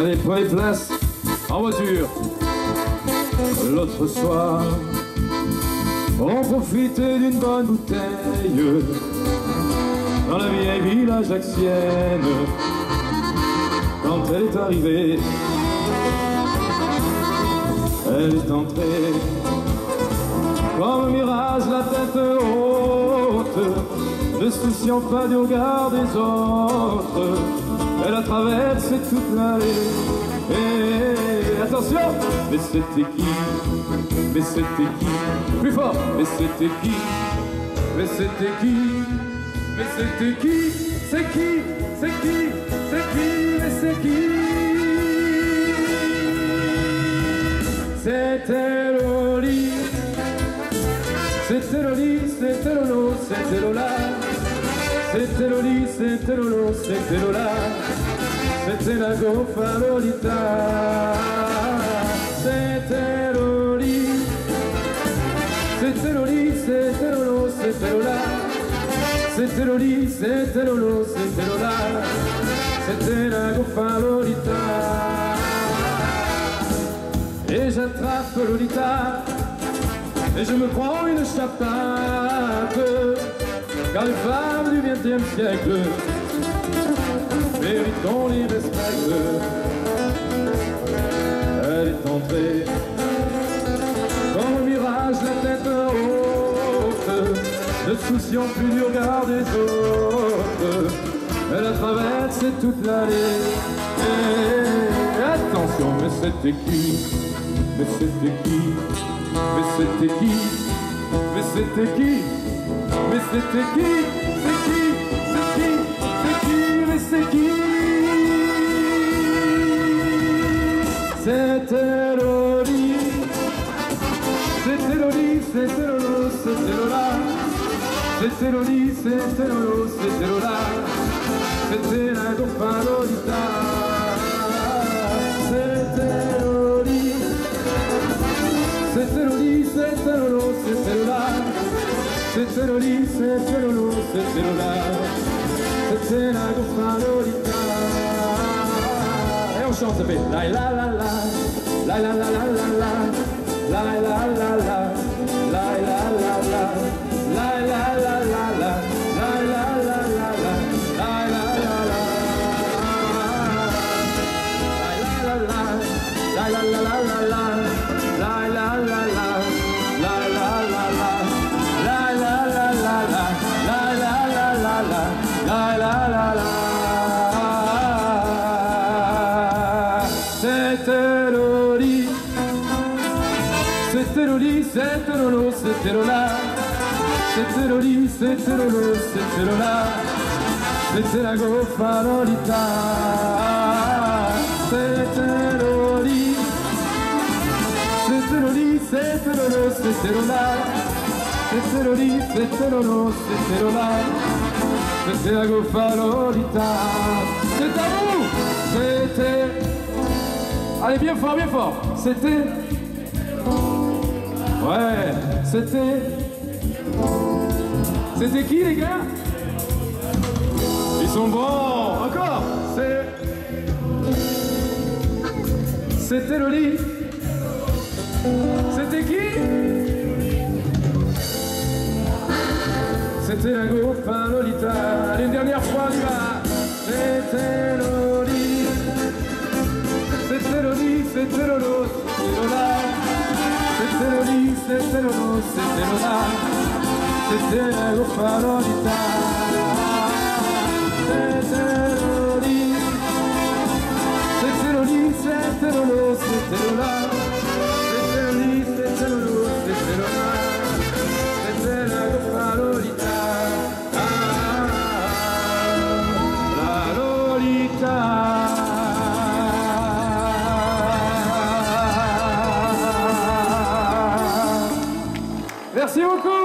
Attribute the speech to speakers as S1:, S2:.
S1: Allez, prenez place en voiture. L'autre soir, on profitait d'une bonne bouteille dans la vieille ville ajaxienne. Quand elle est arrivée, elle est entrée souciant pas du regard des autres. Elle a traversé toute l'allée. Et attention, mais c'était qui? Mais c'était qui? Plus fort, mais c'était qui? Mais c'était qui? Mais c'était qui? C'est qui? C'est qui? C'est qui? Mais c'est qui? C'était Loli C'était Loli, c'était Lolo, c'était Lola C'était Loli, c'était Lolo, c'était Lola C'était la Gofa Lolita. C'était Loli C'était Loli, c'était Lolo, c'était Lola C'était Loli, c'était Lolo, c'était Lola C'était la Gofa Lolita. Et j'attrape Lolita. Et je me prends une chapate car les femmes du XXe siècle. Méritent qu'on les respecte elle est entrée comme un mirage la tête haute. Ne souciant plus du regard des autres. Elle a traversé toute l'allée attention mais c'était qui? Mais c'était qui? Mais c'était qui? Mais c'était qui? Mais c'était qui? C'est qui? C'est qui? C'est qui? Mais c'est qui? C'était Loli C'était Loli C'était Lolo C'était Lola C'était Loli C'était Lolo C'était Lola C'était la Dauphin Lolita C'était Loli c'était Loli, c'était Lolo, c'était Lola C'était Loli, c'était Lolo, c'était Lola C'était la Dauphin Lolita Et on chante, ça fait la la La la la la la la La la la la La la la la La la la la la La la la la la La la la la La la la la La la la la la la La Loli, c'était Lolo, c'était Lola C'était Loli, c'était Lolo, c'était Lola C'était la Gofa Lolita C'était Loli C'était Loli, c'était Lolo, c'était Lola C'était Loli, c'était Lolo, c'était Lola C'était la Gofa Lolita C'est à vous. C'était... Allez, bien fort, bien fort. C'était... Ouais, c'était... C'était qui les gars? Ils sont bons Encore. C'est... C'était Loli. C'était qui? C'était la Gofa Lolita. Allez, une dernière fois, on y va C'était Loli. C'était Loli, c'était Lolo, Loli, c'était Lolo, c'était Lola cima, Cruz!